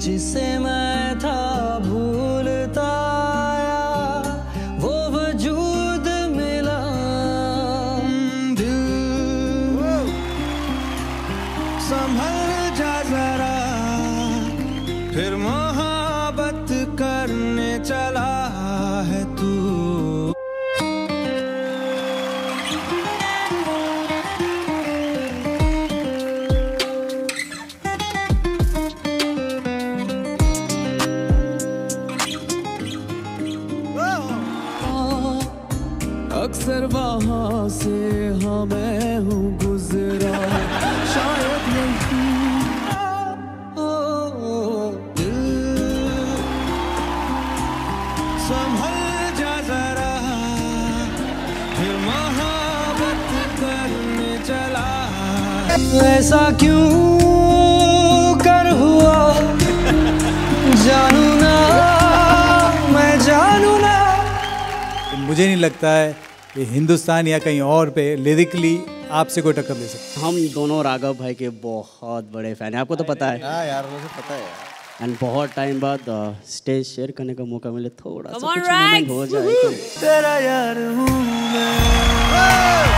जिसे मैं था भूलता वो वजूद मिला। दिल संभल जा जरा फिर मोहब्बत अक्सर वहाँ से हाँ मैं हूँ गुजरा। शायद जा चला। ऐसा क्यों कर हुआ? जानू ना, मैं जानू ना। मुझे नहीं लगता है कि हिंदुस्तान या कहीं और पे लिरिकली आपसे कोई टक्कर दे सकते। हम दोनों राघव भाई के बहुत बड़े फ़ैन हैं आपको तो पता है। हाँ यार मुझे पता है एंड बहुत टाइम बाद स्टेज शेयर करने का मौका मिले थोड़ा सा कुछ हो जाए तो। तेरा यार हूँ मैं।